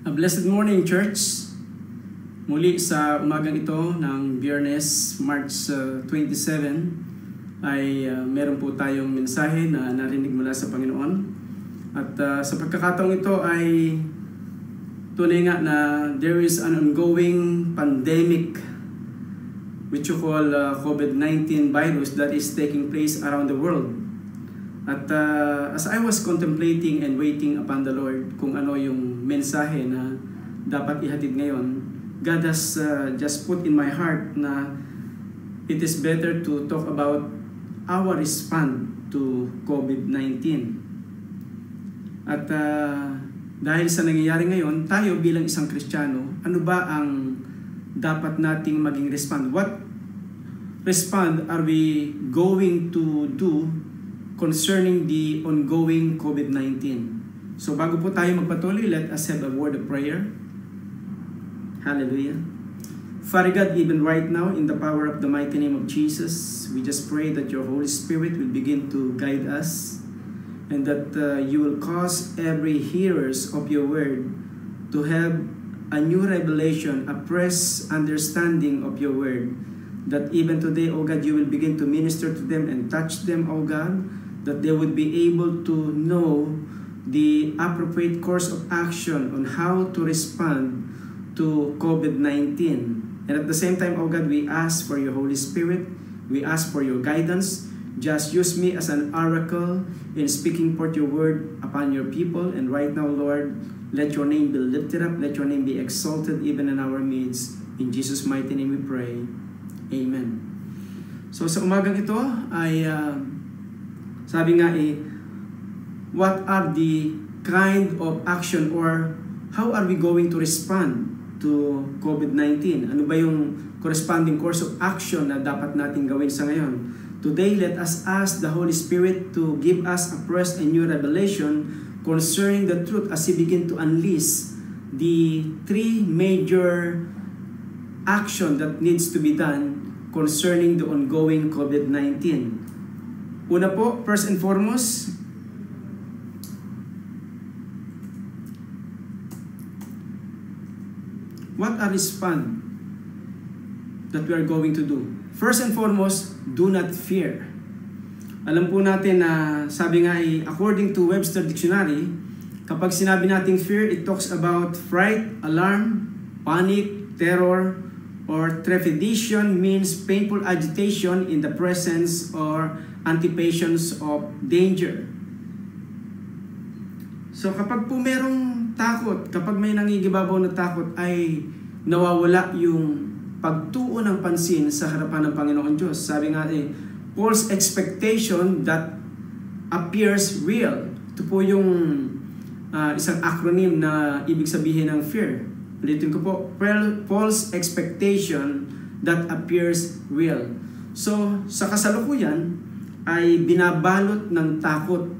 A blessed morning, church. Muli sa umagang ito ng Biyernes, March uh, 27, ay uh, meron po tayong mensahe na narinig mula sa Panginoon. At uh, sa pagkakataong ito ay tunay nga na there is an ongoing pandemic which you call uh, COVID-19 virus that is taking place around the world. At uh, as I was contemplating and waiting upon the Lord kung ano yung mensahe na dapat ihatid ngayon, God has uh, just put in my heart na it is better to talk about our response to COVID-19. At uh, dahil sa nangyayari ngayon, tayo bilang isang Kristiyano, ano ba ang dapat nating maging respond? What respond are we going to do concerning the ongoing COVID-19. So bago po tayo magpatuloy, let us have a word of prayer. Hallelujah. Father God, even right now, in the power of the mighty name of Jesus, we just pray that your Holy Spirit will begin to guide us and that uh, you will cause every hearers of your word to have a new revelation, a fresh understanding of your word. That even today, O God, you will begin to minister to them and touch them, O God, that they would be able to know the appropriate course of action on how to respond to COVID-19. And at the same time, oh God, we ask for your Holy Spirit. We ask for your guidance. Just use me as an oracle in speaking forth your word upon your people. And right now, Lord, let your name be lifted up. Let your name be exalted even in our midst. In Jesus' mighty name we pray. Amen. So sa umagang ito ay uh, sabi nga eh, what are the kind of action or how are we going to respond to COVID-19? Ano ba yung corresponding course of action na dapat natin gawin sa ngayon? Today, let us ask the Holy Spirit to give us a fresh and new revelation concerning the truth as He begin to unleash the three major action that needs to be done concerning the ongoing COVID-19. Una po, first and foremost, what are respond that we are going to do? First and foremost, do not fear. Alam po natin na sabi nga ay according to Webster Dictionary, kapag sinabi nating fear, it talks about fright, alarm, panic, terror, or trepidation means painful agitation in the presence or anticipations of danger. So kapag po merong takot, kapag may nangigibabaw na takot ay nawawala yung pagtuon ng pansin sa harapan ng Panginoon Diyos. Sabi nga eh, false expectation that appears real. Ito po yung uh, isang acronym na ibig sabihin ng fear. Ulitin ko po, false expectation that appears real. So, sa kasalukuyan, ay binabalot ng takot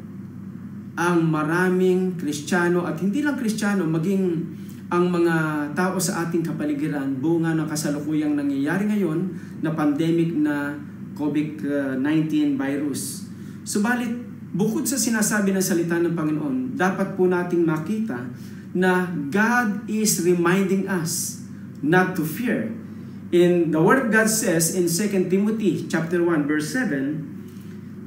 ang maraming Kristiyano at hindi lang Kristiyano, maging ang mga tao sa ating kapaligiran bunga ng kasalukuyang nangyayari ngayon na pandemic na COVID-19 virus. Subalit, bukod sa sinasabi ng salita ng Panginoon, dapat po nating makita na God is reminding us not to fear. In the Word of God says in 2 Timothy chapter 1 verse 7,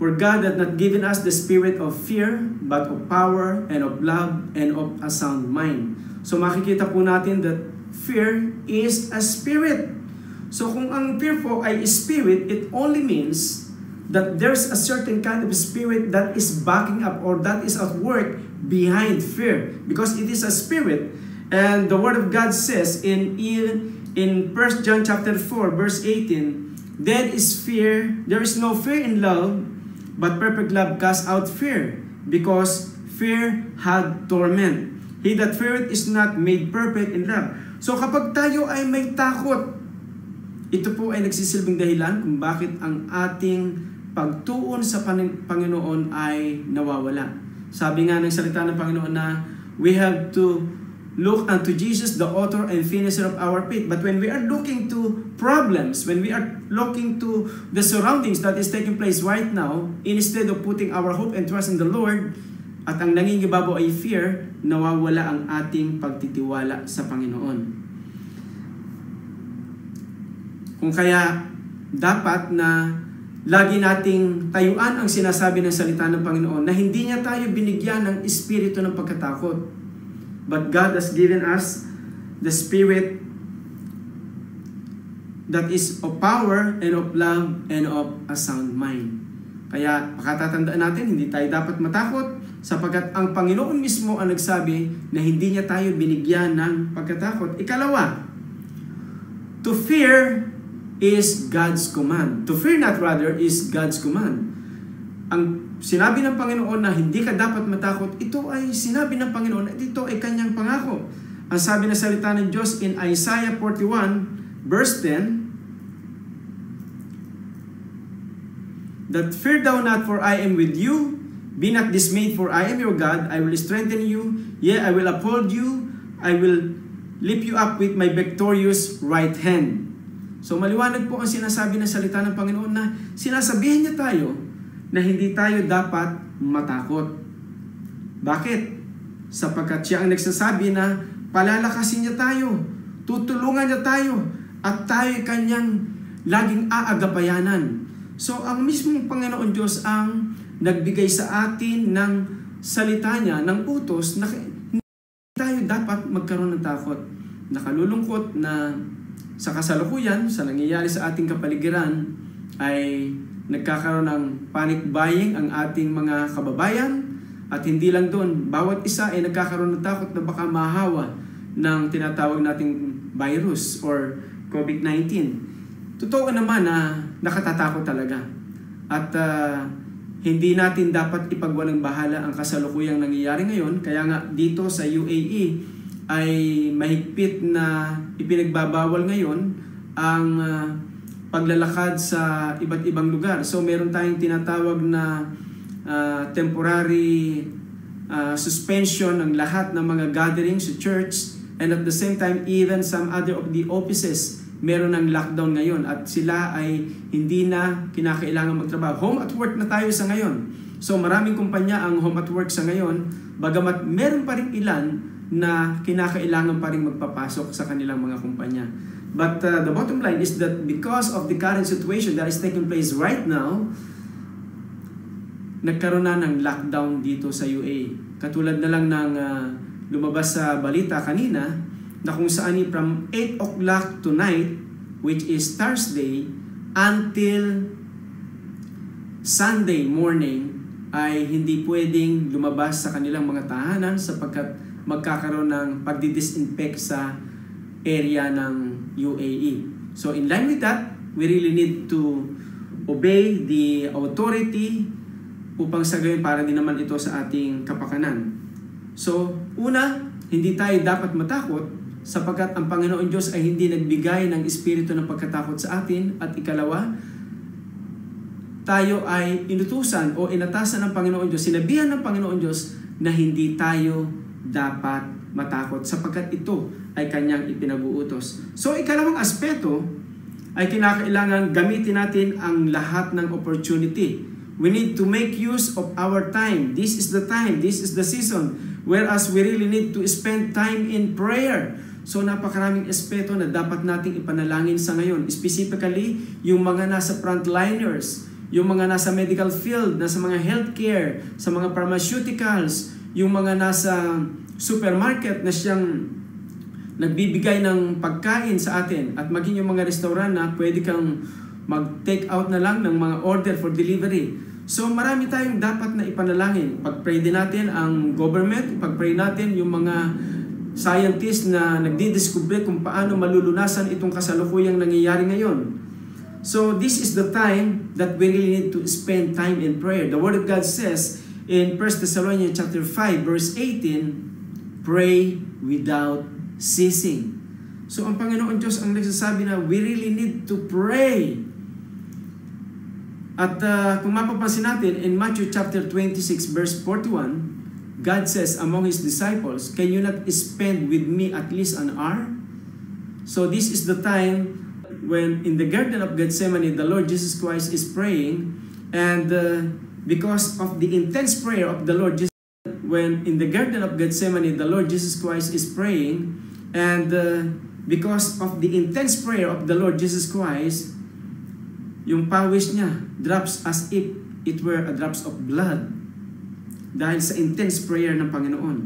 For God hath not given us the spirit of fear, but of power and of love and of a sound mind. So makikita po natin that fear is a spirit. So kung ang fear po ay spirit, it only means that there's a certain kind of spirit that is backing up or that is at work behind fear because it is a spirit. And the word of God says in in 1 John chapter 4 verse 18, there is fear, there is no fear in love, But perfect love casts out fear, because fear had torment. He that feareth is not made perfect in love. So kapag tayo ay may takot, ito po ay nagsisilbing dahilan kung bakit ang ating pagtuon sa Panginoon ay nawawala. Sabi nga ng salita ng Panginoon na we have to look unto Jesus, the author and finisher of our faith. But when we are looking to problems, when we are looking to the surroundings that is taking place right now, instead of putting our hope and trust in the Lord, at ang nangingibabaw ay fear, nawawala ang ating pagtitiwala sa Panginoon. Kung kaya dapat na lagi nating tayuan ang sinasabi ng salita ng Panginoon na hindi niya tayo binigyan ng espiritu ng pagkatakot. But God has given us the spirit that is of power and of love and of a sound mind. Kaya pakatatandaan natin, hindi tayo dapat matakot sapagkat ang Panginoon mismo ang nagsabi na hindi niya tayo binigyan ng pagkatakot. Ikalawa, to fear is God's command. To fear not rather is God's command. Ang sinabi ng Panginoon na hindi ka dapat matakot, ito ay sinabi ng Panginoon at ito ay kanyang pangako. Ang sabi na salita ng Diyos in Isaiah 41 verse 10, That fear thou not for I am with you, Be not dismayed, for I am your God. I will strengthen you. Yea, I will uphold you. I will lift you up with my victorious right hand. So maliwanag po ang sinasabi ng salita ng Panginoon na sinasabihin niya tayo na hindi tayo dapat matakot. Bakit? Sapagkat siya ang nagsasabi na palalakasin niya tayo, tutulungan niya tayo, at tayo kanyang laging aagapayanan. So ang mismong Panginoon Diyos ang nagbigay sa atin ng salita niya, ng utos, na hindi tayo dapat magkaroon ng takot. Nakalulungkot na sa kasalukuyan, sa nangyayari sa ating kapaligiran, ay nagkakaroon ng panic buying ang ating mga kababayan at hindi lang doon, bawat isa ay nagkakaroon ng takot na baka mahawa ng tinatawag nating virus or COVID-19. Totoo naman na nakatatakot talaga. At uh, hindi natin dapat ipagwalang bahala ang kasalukuyang nangyayari ngayon. Kaya nga dito sa UAE ay mahigpit na ipinagbabawal ngayon ang uh, paglalakad sa iba't ibang lugar. So meron tayong tinatawag na uh, temporary uh, suspension ng lahat ng mga gatherings sa church and at the same time even some other of the offices meron ng lockdown ngayon at sila ay hindi na kinakailangan magtrabaho. Home at work na tayo sa ngayon. So maraming kumpanya ang home at work sa ngayon, bagamat meron pa rin ilan na kinakailangan pa rin magpapasok sa kanilang mga kumpanya. But uh, the bottom line is that because of the current situation that is taking place right now, nagkaroon na ng lockdown dito sa UA. Katulad na lang ng uh, lumabas sa balita kanina, na kung saan from 8 o'clock tonight, which is Thursday, until Sunday morning, ay hindi pwedeng lumabas sa kanilang mga tahanan sapagkat magkakaroon ng pagdidisinfect sa area ng UAE. So in line with that, we really need to obey the authority upang sa gayon para din naman ito sa ating kapakanan. So, una, hindi tayo dapat matakot sapagkat ang Panginoon Diyos ay hindi nagbigay ng espiritu ng pagkatakot sa atin at ikalawa, tayo ay inutusan o inatasan ng Panginoon Diyos, sinabihan ng Panginoon Diyos na hindi tayo dapat matakot sapagkat ito ay kanyang ipinag-uutos. So ikalawang aspeto ay kinakailangan gamitin natin ang lahat ng opportunity. We need to make use of our time. This is the time, this is the season. Whereas we really need to spend time in prayer So napakaraming espeto na dapat nating ipanalangin sa ngayon. Specifically, yung mga nasa frontliners, yung mga nasa medical field, nasa mga healthcare, sa mga pharmaceuticals, yung mga nasa supermarket na siyang nagbibigay ng pagkain sa atin at maging yung mga restaurant na pwede kang mag-take out na lang ng mga order for delivery. So marami tayong dapat na ipanalangin. Pag-pray din natin ang government, pag-pray natin yung mga scientist na nagdidiskubre kung paano malulunasan itong kasalukuyang nangyayari ngayon. So this is the time that we really need to spend time in prayer. The Word of God says in 1 Thessalonians chapter 5 verse 18, pray without ceasing. So ang Panginoon Diyos ang nagsasabi na we really need to pray. At uh, kung mapapansin natin in Matthew chapter 26 verse 41, God says among His disciples, Can you not spend with me at least an hour? So this is the time when in the Garden of Gethsemane, the Lord Jesus Christ is praying, and uh, because of the intense prayer of the Lord Jesus, when in the Garden of Gethsemane, the Lord Jesus Christ is praying, and uh, because of the intense prayer of the Lord Jesus Christ, yung pawis niya drops as if it were a drops of blood dahil sa intense prayer ng Panginoon.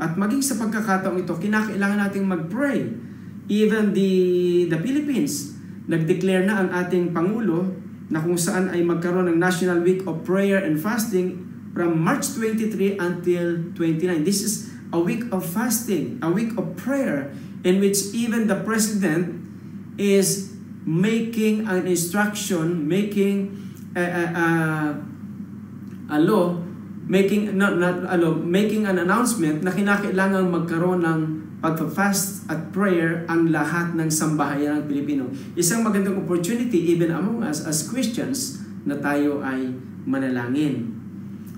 At maging sa pagkakataong ito, kinakailangan nating mag-pray. Even the, the Philippines, nag-declare na ang ating Pangulo na kung saan ay magkaroon ng National Week of Prayer and Fasting from March 23 until 29. This is a week of fasting, a week of prayer in which even the President is making an instruction, making a, a, a, a law making not, not ano, making an announcement na kinakailangan magkaroon ng pagpa-fast at prayer ang lahat ng sambahayan ng Pilipino. Isang magandang opportunity even among us as Christians na tayo ay manalangin.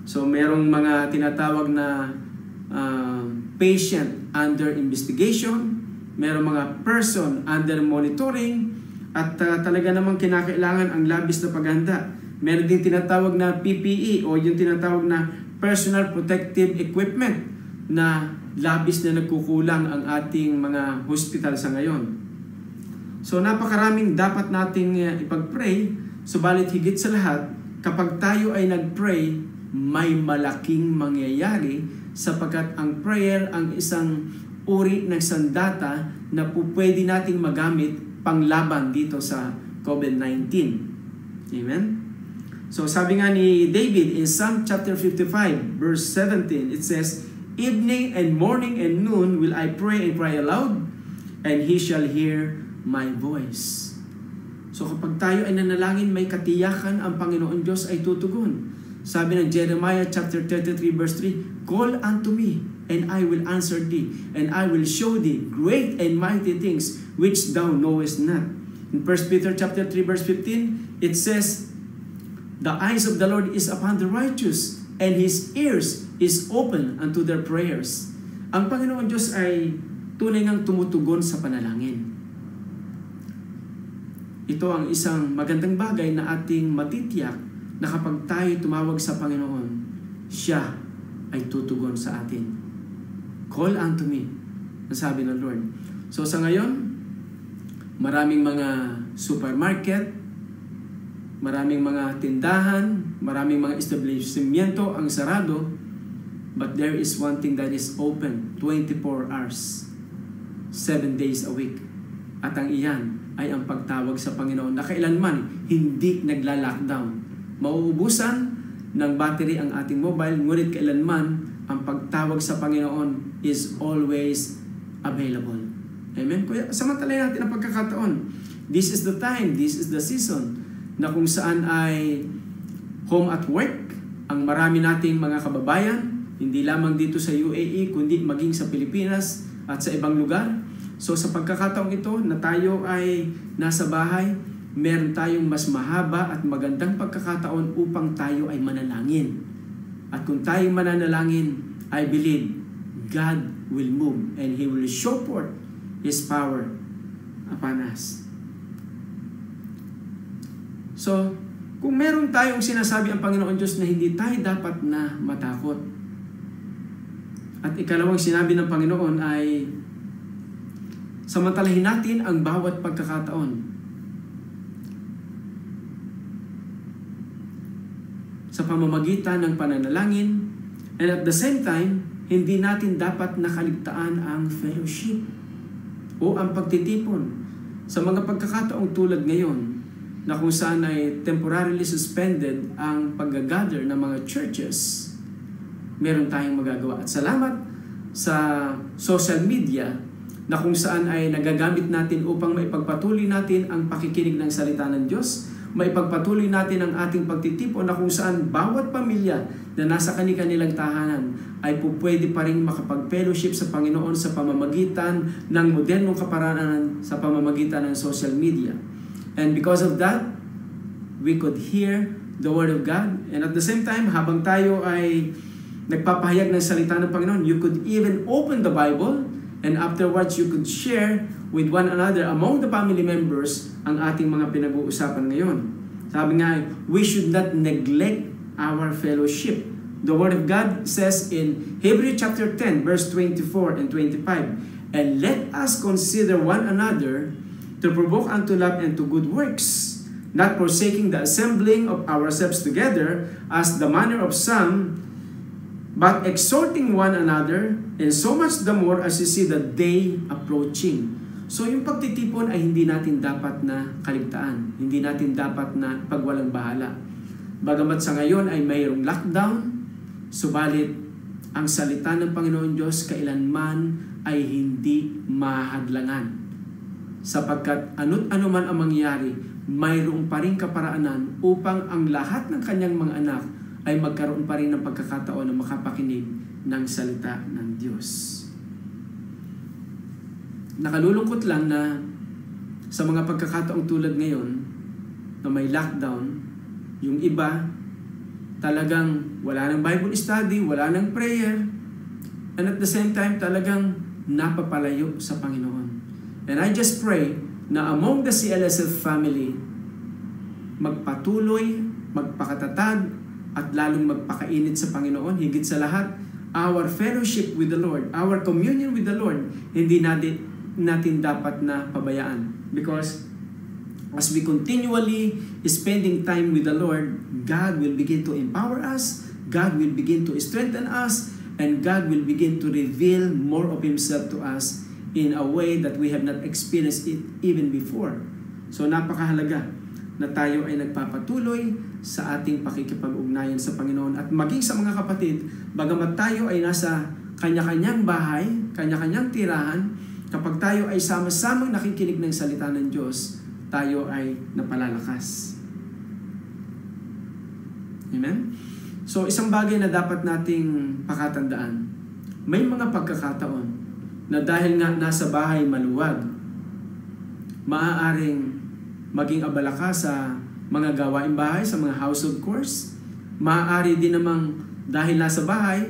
So merong mga tinatawag na uh, patient under investigation, merong mga person under monitoring, at uh, talaga namang kinakailangan ang labis na paghanda Meron din tinatawag na PPE o yung tinatawag na Personal Protective Equipment na labis na nagkukulang ang ating mga hospital sa ngayon. So napakaraming dapat nating uh, ipag-pray, subalit higit sa lahat, kapag tayo ay nag-pray, may malaking mangyayari sapagkat ang prayer ang isang uri ng sandata na pwede nating magamit panglaban dito sa COVID-19. Amen? So sabi nga ni David in Psalm chapter 55 verse 17, it says, Evening and morning and noon will I pray and cry aloud, and He shall hear my voice. So kapag tayo ay nanalangin, may katiyakan ang Panginoon Diyos ay tutugon. Sabi ng Jeremiah chapter 33 verse 3, Call unto me, and I will answer thee, and I will show thee great and mighty things which thou knowest not. In 1 Peter chapter 3 verse 15, it says, The eyes of the Lord is upon the righteous, and His ears is open unto their prayers. Ang Panginoon Diyos ay tunay ngang tumutugon sa panalangin. Ito ang isang magandang bagay na ating matitiyak na kapag tayo tumawag sa Panginoon, Siya ay tutugon sa atin. Call unto me, nasabi ng Lord. So sa ngayon, maraming mga supermarket, maraming mga tindahan, maraming mga establishmento ang sarado, but there is one thing that is open 24 hours, 7 days a week. At ang iyan ay ang pagtawag sa Panginoon na kailanman hindi nagla-lockdown. Mauubusan ng battery ang ating mobile, ngunit kailanman ang pagtawag sa Panginoon is always available. Amen? Kaya samantalayin natin ang pagkakataon. This is the time, this is the season na kung saan ay home at work ang marami nating mga kababayan, hindi lamang dito sa UAE, kundi maging sa Pilipinas at sa ibang lugar. So sa pagkakataong ito na tayo ay nasa bahay, meron tayong mas mahaba at magandang pagkakataon upang tayo ay manalangin. At kung tayo mananalangin, I believe God will move and He will show forth His power upon us. So, kung meron tayong sinasabi ang Panginoon Diyos na hindi tayo dapat na matakot. At ikalawang sinabi ng Panginoon ay samantalahin natin ang bawat pagkakataon. Sa pamamagitan ng pananalangin and at the same time, hindi natin dapat nakaligtaan ang fellowship o ang pagtitipon. Sa mga pagkakataong tulad ngayon, na kung saan ay temporarily suspended ang pag-gather ng mga churches, meron tayong magagawa. At salamat sa social media na kung saan ay nagagamit natin upang maipagpatuloy natin ang pakikinig ng salita ng Diyos, maipagpatuloy natin ang ating pagtitipon na kung saan bawat pamilya na nasa kanilang tahanan ay po pa rin makapag-fellowship sa Panginoon sa pamamagitan ng modernong kaparanan sa pamamagitan ng social media. And because of that, we could hear the Word of God. And at the same time, habang tayo ay nagpapahayag ng salita ng Panginoon, you could even open the Bible and afterwards you could share with one another among the family members ang ating mga pinag-uusapan ngayon. Sabi nga, we should not neglect our fellowship The Word of God says in Hebrew chapter 10, verse 24 and 25, And let us consider one another to provoke unto love and to good works, not forsaking the assembling of ourselves together as the manner of some, but exhorting one another, and so much the more as you see the day approaching. So yung pagtitipon ay hindi natin dapat na kaligtaan. Hindi natin dapat na pagwalang bahala. Bagamat sa ngayon ay mayroong lockdown, subalit ang salita ng Panginoon Diyos kailanman ay hindi mahadlangan. Sapagkat ano't ano man ang mangyari, mayroong pa rin kaparaanan upang ang lahat ng kanyang mga anak ay magkaroon pa rin ng pagkakataon na makapakinig ng salita ng Diyos. Nakalulungkot lang na sa mga pagkakataong tulad ngayon na may lockdown, yung iba talagang wala ng Bible study, wala ng prayer, and at the same time talagang napapalayo sa Panginoon. And I just pray na among the CLSF family, magpatuloy, magpakatatag, at lalong magpakainit sa Panginoon. Higit sa lahat, our fellowship with the Lord, our communion with the Lord, hindi natin, natin dapat na pabayaan. Because as we continually spending time with the Lord, God will begin to empower us, God will begin to strengthen us, and God will begin to reveal more of Himself to us in a way that we have not experienced it even before. So napakahalaga na tayo ay nagpapatuloy sa ating pakikipag-ugnayan sa Panginoon at maging sa mga kapatid, bagamat tayo ay nasa kanya-kanyang bahay, kanya-kanyang tirahan, kapag tayo ay sama-samang nakikinig ng salita ng Diyos, tayo ay napalalakas. Amen? So, isang bagay na dapat nating pakatandaan, may mga pagkakataon na dahil nga nasa bahay maluwag, maaaring maging abala ka sa mga gawaing bahay, sa mga household chores. Maaari din namang dahil nasa bahay,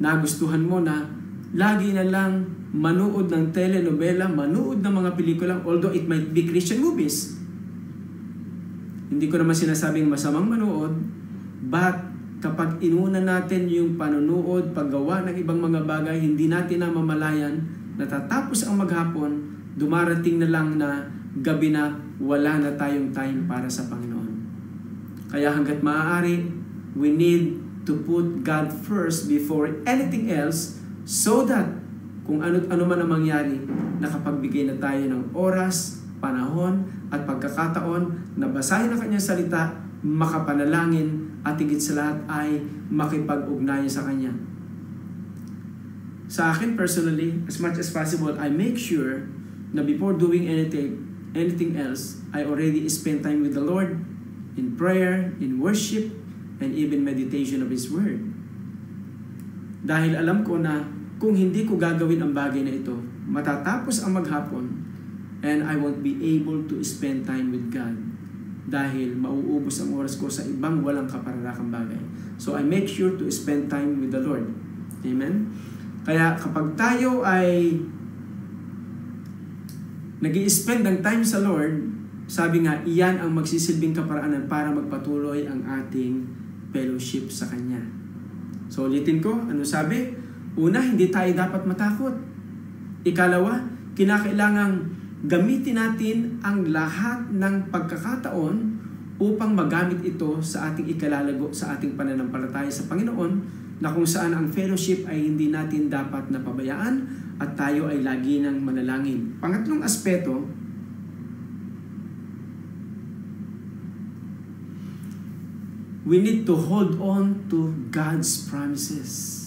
nagustuhan mo na lagi na lang manood ng telenovela, manood ng mga pelikula, although it might be Christian movies. Hindi ko naman sinasabing masamang manood, but kapag inuna natin yung panonood, paggawa ng ibang mga bagay, hindi natin namamalayan, natatapos ang maghapon, dumarating na lang na gabi na wala na tayong time para sa Panginoon. Kaya hanggat maaari, we need to put God first before anything else so that kung ano't ano man ang mangyari, nakapagbigay na tayo ng oras, panahon, at pagkakataon na basahin ang kanyang salita, makapanalangin, at higit sa lahat ay makipag-ugnayan sa kanya. Sa akin personally, as much as possible, I make sure na before doing anything, anything else, I already spend time with the Lord in prayer, in worship, and even meditation of His Word. Dahil alam ko na kung hindi ko gagawin ang bagay na ito, matatapos ang maghapon and I won't be able to spend time with God dahil mauubos ang oras ko sa ibang walang kapararakang bagay. So I make sure to spend time with the Lord. Amen? Kaya kapag tayo ay nag spend ng time sa Lord, sabi nga, iyan ang magsisilbing kaparaanan para magpatuloy ang ating fellowship sa Kanya. So ulitin ko, ano sabi? Una, hindi tayo dapat matakot. Ikalawa, kinakailangang gamitin natin ang lahat ng pagkakataon upang magamit ito sa ating ikalalago sa ating pananampalataya sa Panginoon na kung saan ang fellowship ay hindi natin dapat napabayaan at tayo ay lagi ng manalangin. Pangatlong aspeto, we need to hold on to God's promises.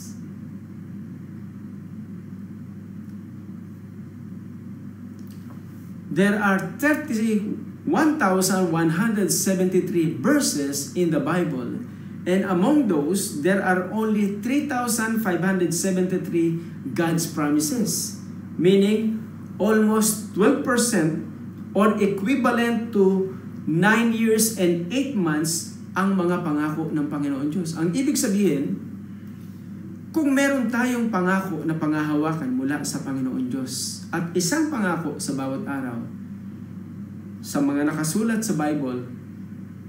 There are 31,173 verses in the Bible And among those, there are only 3,573 God's promises. Meaning, almost 12% or equivalent to 9 years and 8 months ang mga pangako ng Panginoon Diyos. Ang ibig sabihin, kung meron tayong pangako na pangahawakan mula sa Panginoon Diyos at isang pangako sa bawat araw, sa mga nakasulat sa Bible,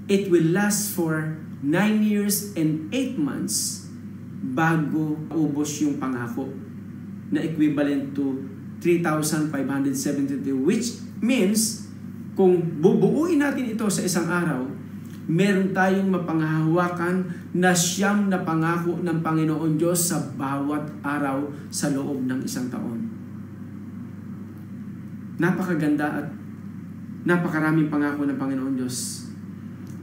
it will last for 9 years and 8 months bago ubos yung pangako na equivalent to 3,573 which means kung bubuuin natin ito sa isang araw, meron tayong mapanghahawakan na siyam na pangako ng Panginoon Diyos sa bawat araw sa loob ng isang taon. Napakaganda at napakaraming pangako ng Panginoon Diyos.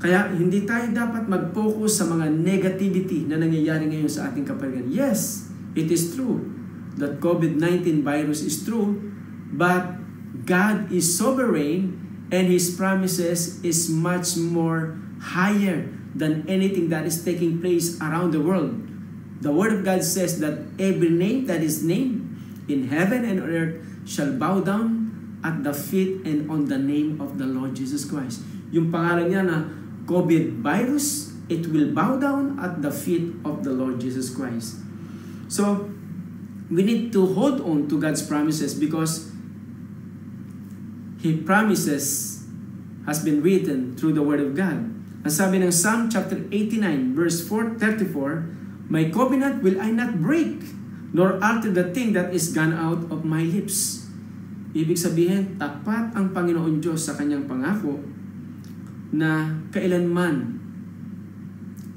Kaya hindi tayo dapat mag-focus sa mga negativity na nangyayari ngayon sa ating kapaligiran. Yes, it is true that COVID-19 virus is true, but God is sovereign and His promises is much more higher than anything that is taking place around the world. The Word of God says that every name that is named in heaven and on earth shall bow down at the feet and on the name of the Lord Jesus Christ. Yung pangalan niya na COVID virus, it will bow down at the feet of the Lord Jesus Christ. So, we need to hold on to God's promises because He promises has been written through the Word of God. Ang sabi ng Psalm chapter 89 verse 4, 34, My covenant will I not break, nor alter the thing that is gone out of my lips. Ibig sabihin, tapat ang Panginoon Diyos sa kanyang pangako na kailanman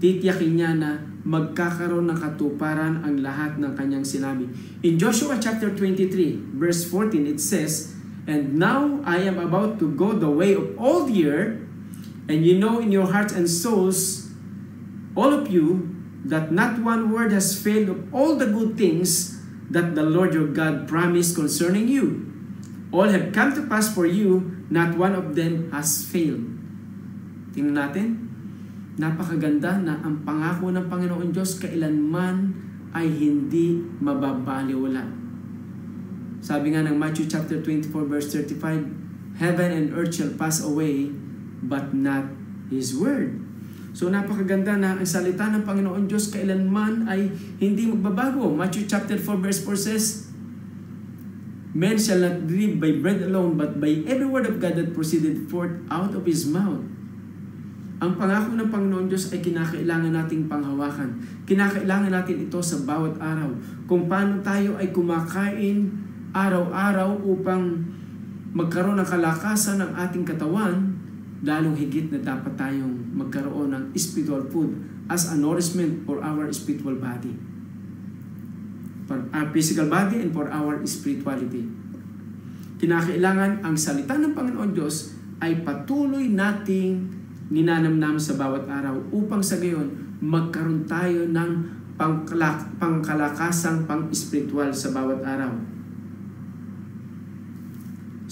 titiyakin niya na magkakaroon ng katuparan ang lahat ng kanyang sinabi. In Joshua chapter 23, verse 14, it says, And now I am about to go the way of the earth, and you know in your hearts and souls, all of you, that not one word has failed of all the good things that the Lord your God promised concerning you. All have come to pass for you, not one of them has failed. Tingnan natin. Napakaganda na ang pangako ng Panginoon Diyos kailanman ay hindi mababaliwala. Sabi nga ng Matthew chapter 24 verse 35, Heaven and earth shall pass away, but not His word. So napakaganda na ang salita ng Panginoon Diyos kailanman ay hindi magbabago. Matthew chapter 4 verse 4 says, Men shall not live by bread alone, but by every word of God that proceeded forth out of His mouth. Ang pangako ng Panginoon Diyos ay kinakailangan nating panghawakan. Kinakailangan natin ito sa bawat araw. Kung paano tayo ay kumakain araw-araw upang magkaroon ng kalakasan ng ating katawan, lalong higit na dapat tayong magkaroon ng spiritual food as a nourishment for our spiritual body. For our physical body and for our spirituality. Kinakailangan ang salita ng Panginoon Diyos ay patuloy nating ninanamnam sa bawat araw upang sa gayon magkaroon tayo ng pangkalak, pangkalakasang pang-spiritual sa bawat araw.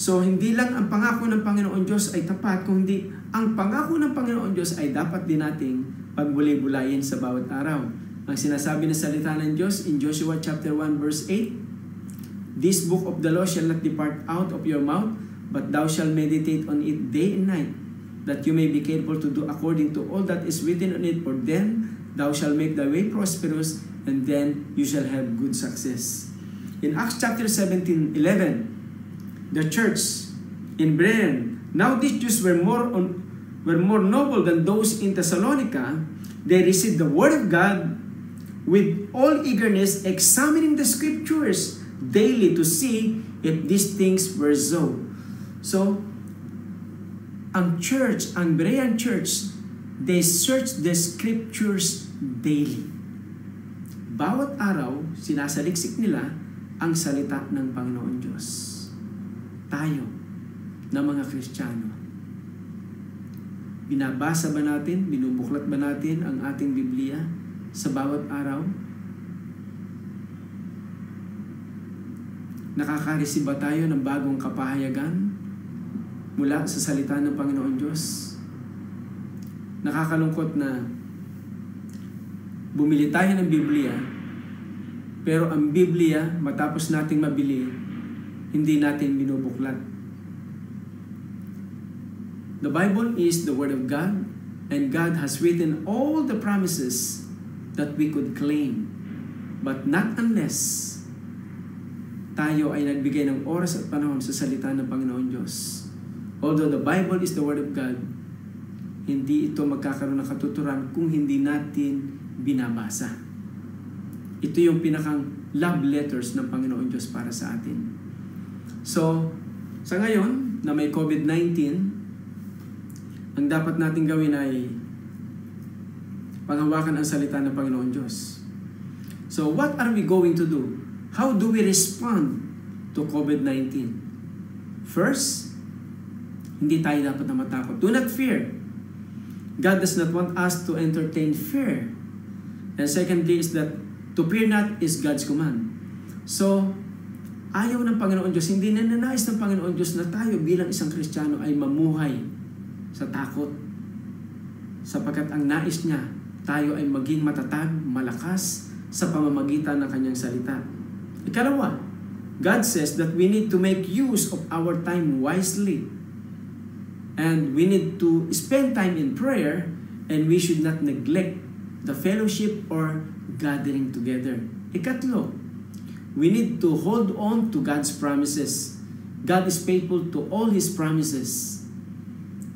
So, hindi lang ang pangako ng Panginoon Diyos ay tapat, kundi ang pangako ng Panginoon Diyos ay dapat din nating pagbulay-bulayin sa bawat araw. Ang sinasabi ng salita ng Diyos in Joshua chapter 1 verse 8, This book of the law shall not depart out of your mouth, but thou shalt meditate on it day and night, that you may be careful to do according to all that is written on it, for then thou shalt make thy way prosperous, and then you shall have good success. In Acts chapter 17, 11, the church in Berean, now these Jews were more on, were more noble than those in Thessalonica. They received the word of God with all eagerness, examining the scriptures daily to see if these things were so. So, ang church, ang Berean church, they search the scriptures daily. Bawat araw, sinasaliksik nila ang salita ng Panginoon Diyos. Tayo, na mga Kristiyano, binabasa ba natin, binubuklat ba natin ang ating Biblia sa bawat araw? Nakaka-receive ba tayo ng bagong kapahayagan mula sa salita ng Panginoon Diyos? Nakakalungkot na bumili tayo ng Biblia, pero ang Biblia, matapos nating mabili, hindi natin binubuklat. The Bible is the Word of God, and God has written all the promises that we could claim. But not unless tayo ay nagbigay ng oras at panahon sa salita ng Panginoon Diyos. Although the Bible is the Word of God, hindi ito magkakaroon ng katuturan kung hindi natin binabasa. Ito yung pinakang love letters ng Panginoon Diyos para sa atin. So, sa ngayon na may COVID-19, ang dapat natin gawin ay panghawakan ang salita ng Panginoon Diyos. So, what are we going to do? How do we respond to COVID-19? First, hindi tayo dapat na matakot. Do not fear. God does not want us to entertain fear. And secondly is that to fear not is God's command. So, ayaw ng Panginoon Diyos, hindi na ng Panginoon Diyos na tayo bilang isang Kristiyano ay mamuhay sa takot. Sapagkat ang nais niya, tayo ay maging matatag, malakas sa pamamagitan ng kanyang salita. Ikalawa, God says that we need to make use of our time wisely. And we need to spend time in prayer and we should not neglect the fellowship or gathering together. Ikatlo, we need to hold on to God's promises. God is faithful to all His promises.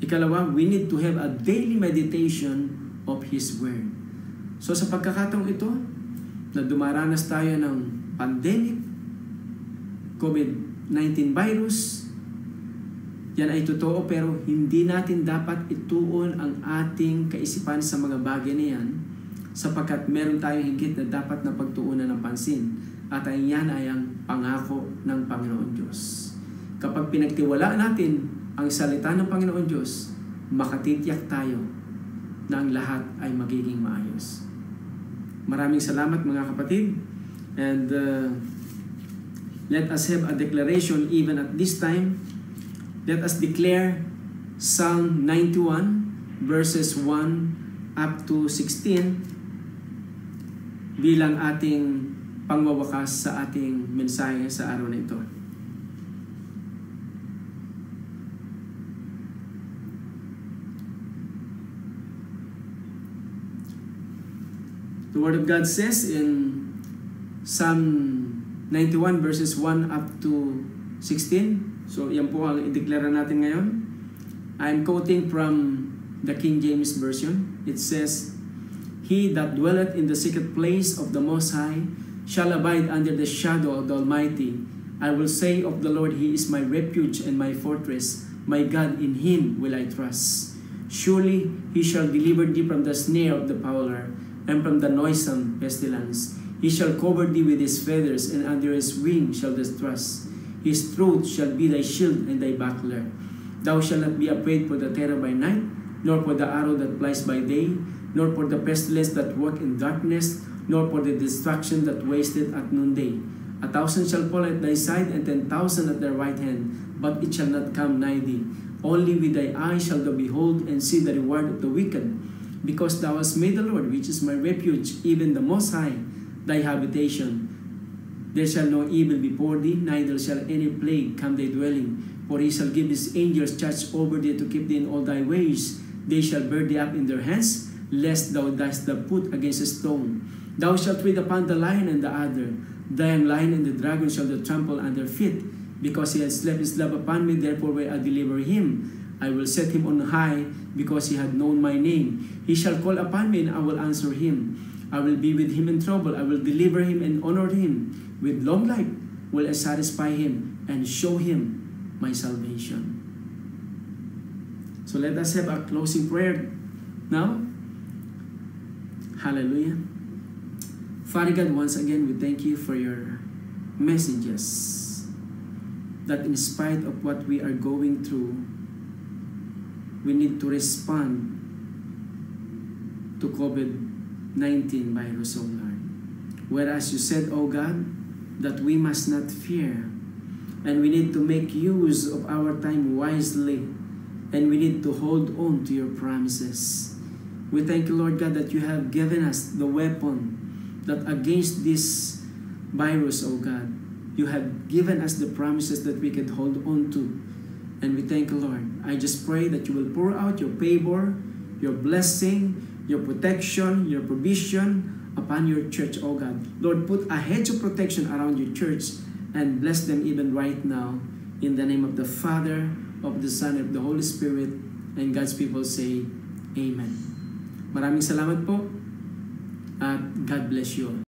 Ikalawa, we need to have a daily meditation of His Word. So sa pagkakataong ito, na dumaranas tayo ng pandemic, COVID-19 virus, yan ay totoo pero hindi natin dapat ituon ang ating kaisipan sa mga bagay na yan sapagkat meron tayong higit na dapat na pagtuunan ng pansin at ay yan ay ang pangako ng Panginoon Diyos. Kapag pinagtiwala natin ang salita ng Panginoon Diyos, makatitiyak tayo na ang lahat ay magiging maayos. Maraming salamat mga kapatid and uh, let us have a declaration even at this time Let us declare Psalm 91 verses 1 up to 16 bilang ating pangwawakas sa ating mensahe sa araw na ito. The Word of God says in Psalm 91 verses 1 up to 16, So, yan po ang ideklara natin ngayon. I'm quoting from the King James Version. It says, He that dwelleth in the secret place of the Most High shall abide under the shadow of the Almighty. I will say of the Lord, He is my refuge and my fortress. My God, in Him will I trust. Surely He shall deliver thee from the snare of the fowler and from the noisome pestilence. He shall cover thee with His feathers, and under His wing shall thou trust. His truth shall be thy shield and thy buckler. Thou shalt not be afraid for the terror by night, nor for the arrow that flies by day, nor for the pestilence that walk in darkness, nor for the destruction that wasted at noonday. A thousand shall fall at thy side, and ten thousand at thy right hand, but it shall not come nigh thee. Only with thy eyes shall thou behold and see the reward of the wicked, because thou hast made the Lord, which is my refuge, even the Most High, thy habitation. There shall no evil before thee, neither shall any plague come thy dwelling. For he shall give his angels charge over thee to keep thee in all thy ways. They shall bear thee up in their hands, lest thou dash the foot against a stone. Thou shalt tread upon the lion and the adder. The lion and the dragon shall thou trample under feet. Because he has slept his love upon me, therefore will I deliver him. I will set him on high, because he had known my name. He shall call upon me, and I will answer him. I will be with him in trouble. I will deliver him and honor him. With long life will I satisfy him and show him my salvation. So let us have a closing prayer now. Hallelujah. Father God, once again, we thank you for your messages that in spite of what we are going through, we need to respond to COVID-19 virus, O Lord. Whereas you said, O God, that we must not fear. And we need to make use of our time wisely. And we need to hold on to your promises. We thank you, Lord God, that you have given us the weapon that against this virus, O God, you have given us the promises that we can hold on to. And we thank you, Lord. I just pray that you will pour out your favor, your blessing, your protection, your provision, upon your church, O God. Lord, put a hedge of protection around your church and bless them even right now. In the name of the Father, of the Son, of the Holy Spirit, and God's people say, Amen. Maraming salamat po at God bless you.